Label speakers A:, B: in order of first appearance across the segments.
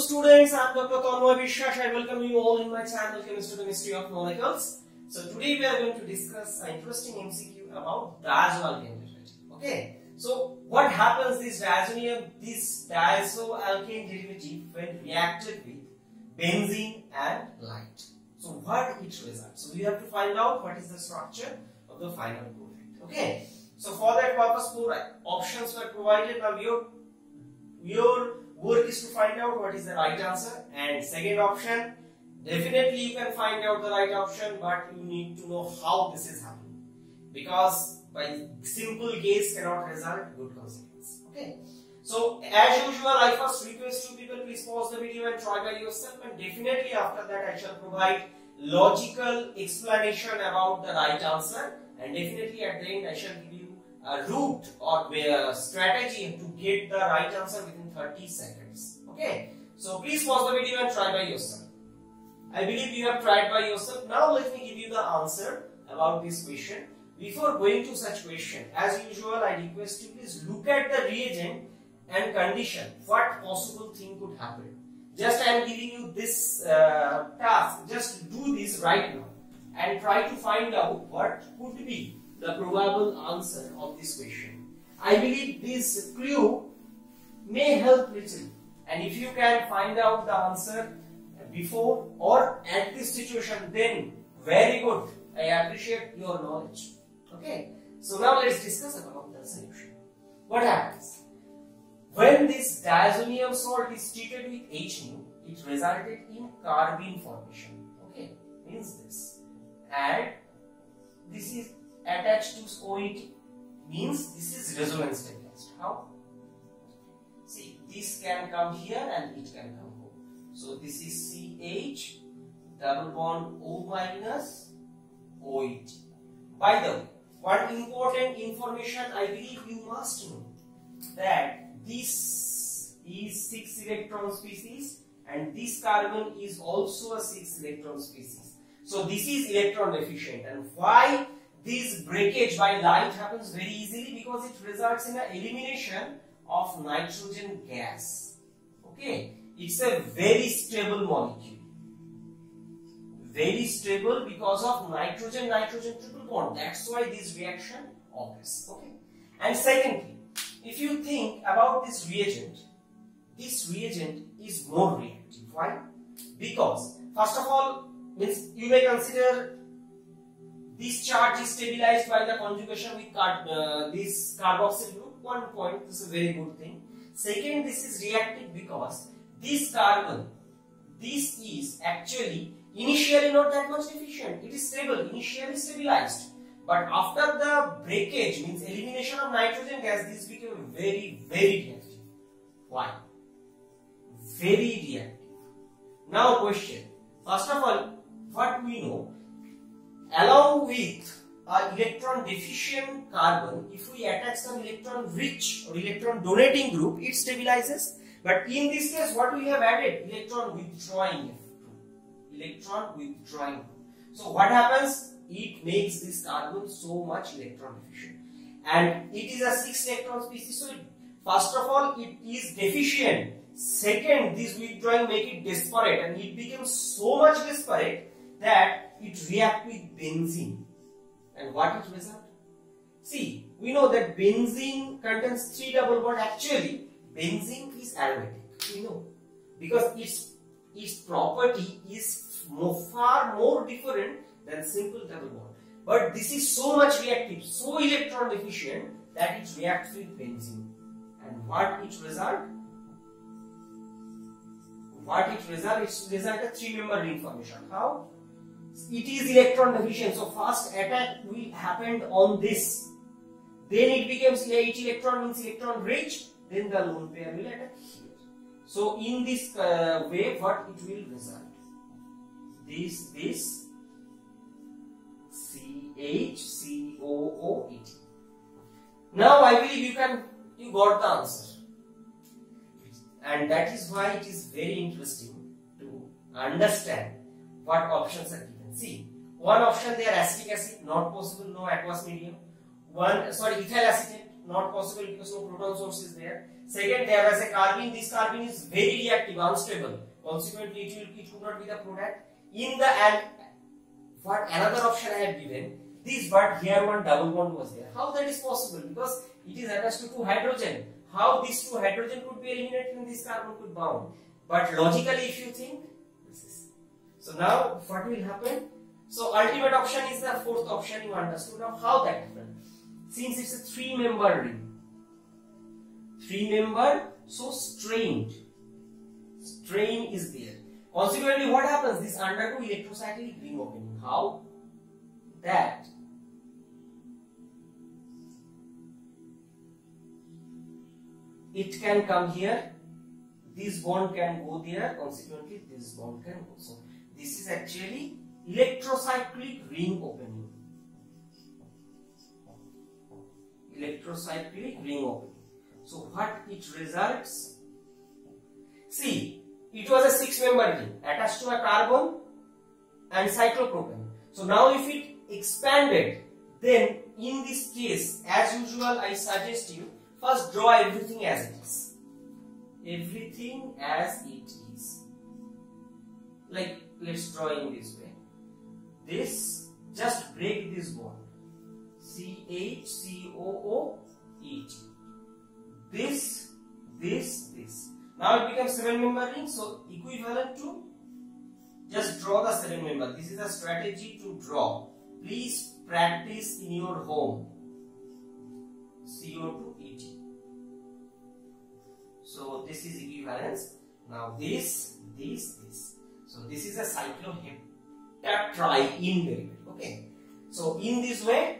A: students, I am Dr. Tanmoy Biswas. I welcome you all in my channel Chemistry Mystery of Molecules. So today we are going to discuss an interesting MCQ about diazoalkane derivative. Okay. So what happens this diazonium, this diazoalkane derivative when reacted with benzene and light. So what it results? So we have to find out what is the structure of the final product. Okay. So for that purpose, four options were provided. Now your your work is to find out what is the right answer. And second option, definitely you can find out the right option, but you need to know how this is happening. Because by simple guess cannot result good consequence. Okay. So as usual, I first request to people please pause the video and try by yourself and definitely after that I shall provide logical explanation about the right answer and definitely at the end I shall give you a route or a strategy to get the right answer within 30 seconds. Okay. So please pause the video and try by yourself. I believe you have tried by yourself. Now let me give you the answer about this question. Before going to such question, as usual, I request you please look at the reagent and condition. What possible thing could happen? Just I am giving you this uh, task. Just do this right now and try to find out what could be the probable answer of this question. I believe this clue may help little and if you can find out the answer before or at this situation then very good. I appreciate your knowledge. Okay. So now let's discuss about the solution. What happens? When this diazonium salt is treated with HNO, it resulted in carbene formation. Okay, means this. And this is attached to OET, means this is resonance stabilized. How? See, this can come here and it can come here. So this is CH double bond O minus OET. By the way, one important information I believe you must know that this is 6 electron species and this carbon is also a 6 electron species. So this is electron deficient and why this breakage by light happens very easily because it results in the elimination of nitrogen gas. Okay, it's a very stable molecule. Very stable because of nitrogen-nitrogen triple bond. That's why this reaction occurs. Okay, and secondly, if you think about this reagent, this reagent is more reactive. Why? Because first of all, means you may consider this charge is stabilized by the conjugation with car uh, this carboxyl group. One point, this is a very good thing. Second, this is reactive because this carbon, this is actually initially not that much efficient. It is stable, initially stabilized. But after the breakage, means elimination of nitrogen gas, this became very, very reactive. Why? Very reactive. Now question. First of all, what we know, along with a electron deficient carbon, if we attach some electron rich or electron donating group, it stabilizes. But in this case, what we have added? Electron withdrawing Electron withdrawing. So what happens? it makes this carbon so much electron deficient and it is a 6 electron species so it, first of all it is deficient second this withdrawing make it disparate and it becomes so much disparate that it react with benzene and what it result see we know that benzene contains three double bond actually benzene is aromatic we know because its its property is more, far more different than simple double bond. But this is so much reactive, so electron deficient that it reacts with benzene. And what it result? What it result? It result a three member ring formation. How? It is electron deficient. So first attack will happen on this. Then it becomes each electron means electron rich. Then the lone pair will attack here. So in this uh, way, what it will result? This, this, C H C O O E T. Now I believe you can you got the answer, and that is why it is very interesting to understand what options are. See, one option there acetic acid not possible, no aqueous medium. One sorry ethyl acetate not possible because no proton source is there. Second, there is a carbene. This carbene is very reactive, unstable. Consequently, it will it would not be the product. In the and what another option I have given this, but here one double bond was there. How that is possible? Because it is attached to two hydrogen. How these two hydrogen could be eliminated and this carbon could bound? But logically, if you think. So now, what will happen? So ultimate option is the fourth option. You understood now how that happened. Since it's a three-member ring, three-member, so strained. Strain is there. Consequently, what happens? This undergo electrocyclic ring opening. How? That it can come here this bond can go there consequently this bond can go so this is actually electrocyclic ring opening electrocyclic ring opening so what it results see it was a six member ring attached to a carbon and cyclopropane so now if it expanded then in this case as usual i suggest you First draw everything as it is. Everything as it is. Like let's draw in this way. This just break this bond. C H C O O E T. This, this, this. Now it becomes seven member ring. So equivalent to just draw the seven member. This is a strategy to draw. Please practice in your home. CO2 ET. So this is equivalence. Now this, this, this. So this is a cycloheptatriene derivative. Okay. So in this way,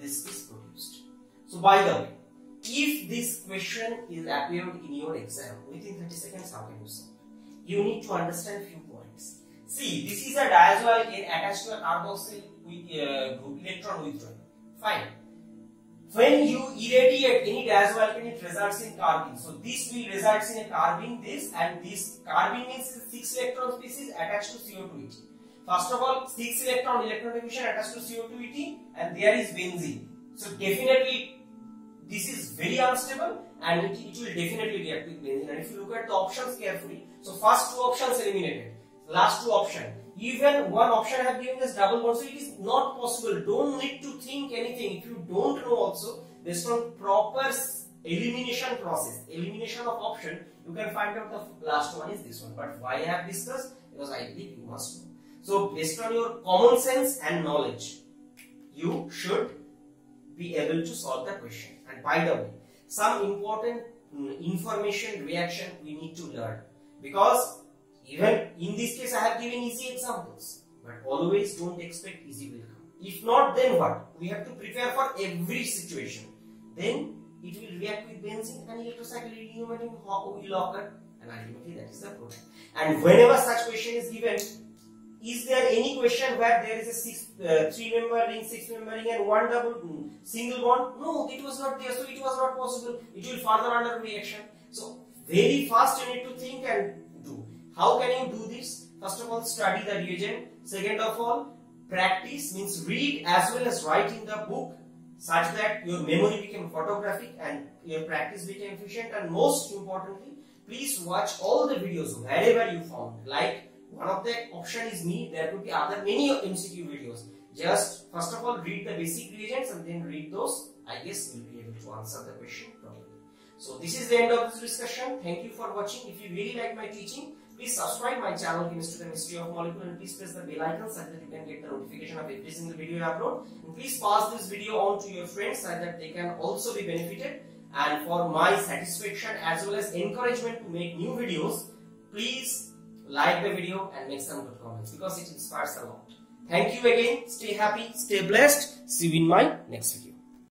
A: this is produced. So by the way, if this question is appeared in your exam within 30 seconds, how can you solve? You need to understand few points. See, this is a diazo attached to a carboxyl uh, group electron withdrawal. Fine when you irradiate any diazoalkane it results in carbene so this will results in a carbene this and this carbene means six electron species attached to co2 et first of all six electron electron division attached to co2 et and there is benzene. So definitely this is very unstable and it, it will definitely react with benzene. And if you look at the options carefully so first two options eliminated. Last two options even one option I have given is double bond. So it is not possible. Don't need to think anything. If you don't know also, based on proper elimination process, elimination of option, you can find out the last one is this one. But why I have discussed? Because I believe you must know. So based on your common sense and knowledge, you should be able to solve the question. And by the way, some important mm, information reaction we need to learn because even in this case, I have given easy examples, but always don't expect easy will come. If not, then what? We have to prepare for every situation. Then it will react with benzene and electrocyclic reuniting will occur, and ultimately that is the product. And whenever such question is given, is there any question where there is a six, uh, three member ring, six member ring, and one double mm, single bond? No, it was not there, so it was not possible. It will further under reaction. So very fast you need to think and how can you do this? First of all, study the reagent. Second of all, practice means read as well as write in the book such that your memory became photographic and your practice became efficient and most importantly, please watch all the videos wherever you found. Like one of the option is me, there could be other many MCQ videos. Just first of all read the basic reagents and then read those. I guess you'll be able to answer the question properly. So this is the end of this discussion. Thank you for watching. If you really like my teaching, Please subscribe my channel Chemistry Mystery of Molecule and please press the bell icon so that you can get the notification of every single video I upload. And please pass this video on to your friends so that they can also be benefited. And for my satisfaction as well as encouragement to make new videos, please like the video and make some good comments because it inspires a lot. Thank you again. Stay happy, stay blessed. See you in my next video.